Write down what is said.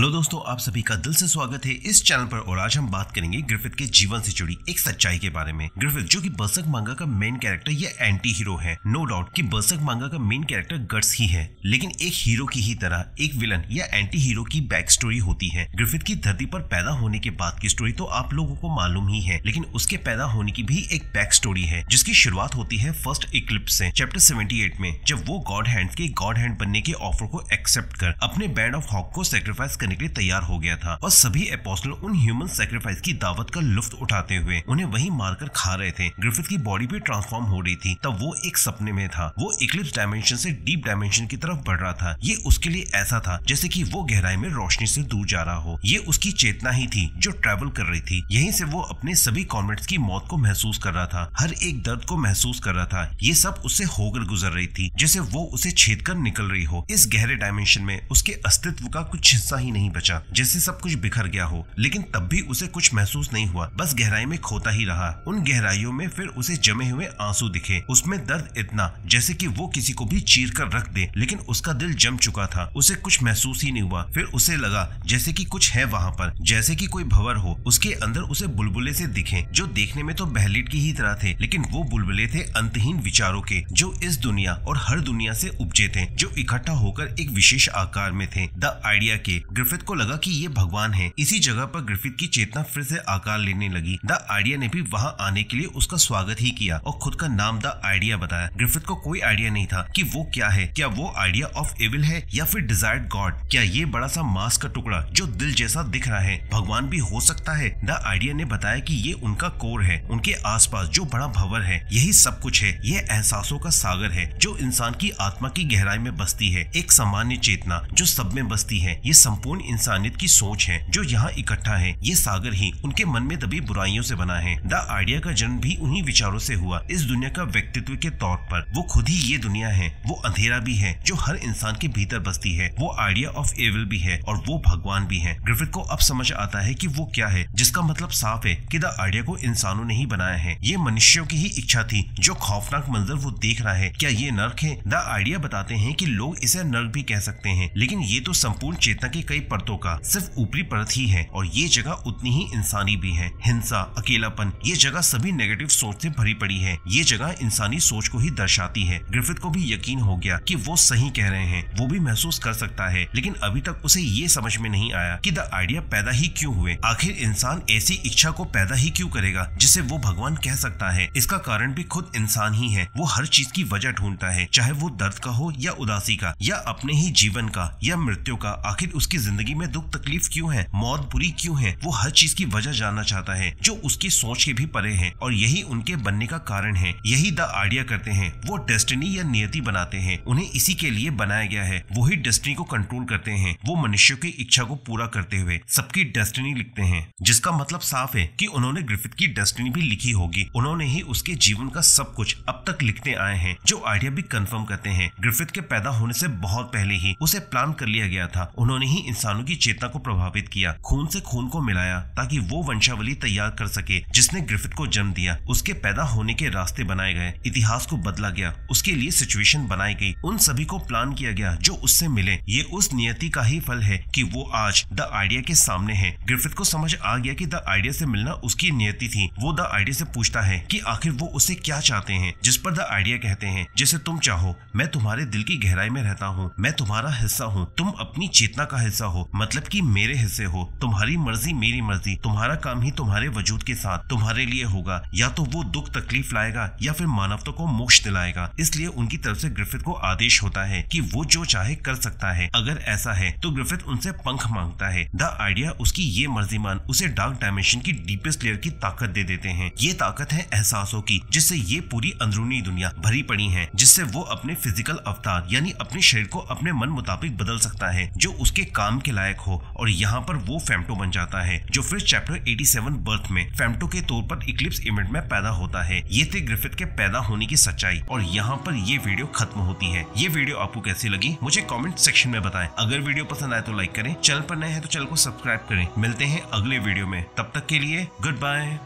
Hello दोस्तों, आप सभी का दिल से स्वागत है इस चैनल पर और आज हम बात करेंगे ग्रिफिथ के जीवन से जुड़ी एक सच्चाई के बारे में। ग्रिफिथ, जो कि बर्सक मांगा का मेन कैरेक्टर या एंटी हीरो है। नो डाउट कि बर्सक मांगा का मेन कैरेक्टर गट्स ही है। लेकिन एक हीरो की ही तरह, एक विलन या एंटी हीरो की बैक स्टोरी होती है। ग्रिफिथ की धरती पर पैदा होने के बाद की स्टोरी तो आप लोगों को मालूम ही है। लेकिन उसके पैदा होने की भी एक बैक स्टोरी है, जिसकी शुरुआत होती है फ़र्स्ट इक्लिप्स से चैप्टर 78 में, जब वो गॉड हैंड के गॉड हैंड बनने के ऑफ़र को एक्सेप्ट कर, अपने बैंड ऑफ़ हॉक को सेक्रीफाइस करने के लिए तैयार हो गया था और सभी एपोस्टल उन ह्यूमन सेक्रीफाइस की दावत का लुफ्त उठाते हुए उन्हें वहीं मारकर खा रहे थे। ग्रिफिथ की बॉडी भी ट्रांसफॉर्म हो रही थी, तब वो एक सपने में था। वो इक्लिप्स डायमेंशन से डीप डायमेंशन की तरफ़ बढ़ रहा था। ये उसके लिए ऐसा था जैसे कि वो गहराई में रोशनी से दूर जा रहा हो। ये उसकी चेतना ही थी जो ट्रेवल कर रही थी। यहीं से वो अपने सभी कॉन्वेंट्स की मौत को महसूस कर रहा था। हर एक दर्द को महसूस कर रहा था। ये सब उससे होकर गुजर रही थी, जैसे वो उसे छेद कर निकल रही हो। इस गहरे डायमेंशन में उसके अस्तित्व का कुछ हिस्सा ही नहीं बचा। जैसे सब कुछ बिखर गया हो। लेकिन तब भी उसे कुछ महसूस नहीं हुआ। बस गहराई में खोता ही रहा। उन गहराइयों में फिर उसे जमे हुए आँसू दिखे। उसमें दर्द इतना, जैसे कि वो किसी को भी चीर कर रख दे। लेकिन उसका दिल जम चुका था। उसे कुछ महसूस ही नहीं हुआ। फिर उसे लगा, जैसे कि कुछ है वहाँ पर। जैसे कि कोई भवर हो। उसके अंदर उसे बुलबुले से दिखे। जो देखने में तो बहलीट की ही तरह थे। लेकिन वो बुलबुले थे अंतहीन विचारों के, जो इस दुनिया और हर दुनिया से उपजे थे। जो इकट्ठा होकर एक विशेष आकार में थे। द आइडिया के ग्रिफिथ को लगा कि ये भगवान है। इसी जगह पर ग्रिफिथ की चेतना फिर से आकार लेने लगी। द आइडिया ने भी वहाँ आने के लिए उसका स्वागत ही किया और खुद का नाम द आइडिया बताया। ग्रिफिथ को कोई आइडिया नहीं था कि वो क्या है। क्या वो आइडिया ऑफ़ एविल है या फिर डिजायर्ड गॉड? क्या ये बड़ा सा मांस का टुकड़ा जो दिल जैसा दिख रहा है? भगवान भी हो सकता है। द आइडिया ने बताया कि ये उनका कोर है, उनके आसपास जो बड़ा भवर है। यही सब कुछ है। ये एहसासों का सागर है, जो इंसान की आत्मा की गहराई में बसती है। एक सामान्य चेतना जो सब में बसती है। ये संपूर्ण इंसानियत की सोच है, जो यहाँ इकट्ठा है। ये सागर ही उनके मन में दबी बुराइयों से बना है। द आइडिया का जन्म भी उन्हीं विचारों से हुआ। इस दुनिया का व्यक्तित्व के तौर पर वो खुद ही ये दुनिया है। वो अंधेरा भी है, जो हर इंसान के भीतर बसती है। वो आइडिया ऑफ़ एविल भी है और वो भगवान भी है। ग्रिफिथ को अब समझ आता है की वो क्या है, जिसका मतलब साफ़ है की द आइडिया को इंसानों ने ही बनाया है। ये मनुष्यों की ही इच्छा थी, जो खौफनाक मंजर वो देख रहा है। क्या ये नर्क है? द आइडिया बताते हैं की लोग इसे नर्क भी कह सकते हैं, लेकिन ये तो संपूर्ण चेतना के कई परतों का सिर्फ़ ऊपरी परत ही है और ये जगह उतनी ही इंसानी भी है। हिंसा, अकेलापन, ये जगह सभी नेगेटिव सोच से भरी पड़ी है। ये जगह इंसानी सोच को ही दर्शाती है। ग्रिफिथ को भी यकीन हो गया कि वो सही कह रहे हैं। वो भी महसूस कर सकता है, लेकिन अभी तक उसे ये समझ में नहीं आया कि द आइडिया पैदा ही क्यों हुए। आखिर इंसान ऐसी इच्छा को पैदा ही क्यों करेगा, जिसे वो भगवान कह सकता है? इसका कारण भी खुद इंसान ही है। वो हर चीज़ की वजह ढूंढता है, चाहे वो दर्द का हो या उदासी का, या अपने ही जीवन का, या मृत्यु का। आखिर उसकी ज़िंदगी में दुख तकलीफ़ क्यों है? मौत बुरी क्यों है? वो हर चीज़ की वजह जानना चाहता है, जो उसकी सोच के भी परे है और यही उनके बनने का कारण है। यही द आइडिया करते हैं। वो डेस्टिनी या नियति बनाते हैं। उन्हें इसी के लिए बनाया गया है। वही डेस्टिनी को कंट्रोल करते हैं। वो मनुष्यों की इच्छा को पूरा करते हुए सबकी डेस्टिनी लिखते हैं, जिसका मतलब साफ़ है कि उन्होंने ग्रिफिथ की डेस्टिनी भी लिखी होगी। उन्होंने ही उसके जीवन का सब कुछ अब तक लिखते आए हैं, जो आइडिया भी कंफर्म करते हैं। ग्रिफिथ के पैदा होने से बहुत पहले ही उसे प्लान कर लिया गया था। उन्होंने ही इंसानों की चेतना को प्रभावित किया, खून से खून को मिलाया, ताकि वो वंशावली तैयार कर सके, जिसने ग्रिफिथ को जन्म दिया। उसके पैदा होने के रास्ते बनाए गए, इतिहास को बदला गया, उसके लिए सिचुएशन बनाई गई। उन सभी को प्लान किया गया, जो उससे मिले। ये उस नियति का ही फल है कि वो आज द आइडिया के सामने है। ग्रिफिथ को समझ आ गया कि द आइडिया से मिलना उसकी नियति थी। वो द आइडिया से पूछता है कि आखिर वो उसे क्या चाहते हैं, जिस पर द आइडिया कहते हैं, जैसे तुम चाहो। मैं तुम्हारे दिल की गहराई में रहता हूँ, मैं तुम्हारा हिस्सा हूँ, तुम अपनी चेतना का हिस्सा हो। मतलब कि मेरे हिस्से हो। तुम्हारी मर्ज़ी, मेरी मर्ज़ी। तुम्हारा काम ही तुम्हारे वजूद के साथ, तुम्हारे लिए होगा। या तो वो दुख, तकलीफ़ लाएगा, या फिर मानवता को मोक्ष दिलाएगा। इसलिए उनकी तरफ़ से ग्रिफिथ को आदेश होता है कि वो जो चाहे कर सकता है। अगर ऐसा है तो ग्रिफिथ उनसे पंख माँगता है। द आइडिया, उसकी ये मर्ज़ी मान, उसे डार्क डायमेंशन की डीपेस्ट लेयर की ताकत दे देते हैं। ये ताकत है एहसासों की, जिससे ये पूरी अंदरूनी दुनिया भरी पड़ी है, जिससे वो अपने फ़िज़िकल अवतार यानी अपने शरीर को अपने मन मुताबिक बदल सकता है, जो उसके काम के लायक हो और यहाँ पर वो फेम्टो बन जाता है, जो फिर चैप्टर 87 बर्थ में फेम्टो के तौर पर इक्लिप्स इवेंट में पैदा होता है। ये थे ग्रिफिथ के पैदा होने की सच्चाई और यहाँ पर ये वीडियो खत्म होती है। ये वीडियो आपको कैसी लगी? मुझे कॉमेंट सेक्शन में बताए। अगर वीडियो पसंद आए तो लाइक करें। चैनल पर नए हैं तो चैनल को सब्सक्राइब करें। मिलते हैं अगले वीडियो में। तब तक के लिए गुड बाय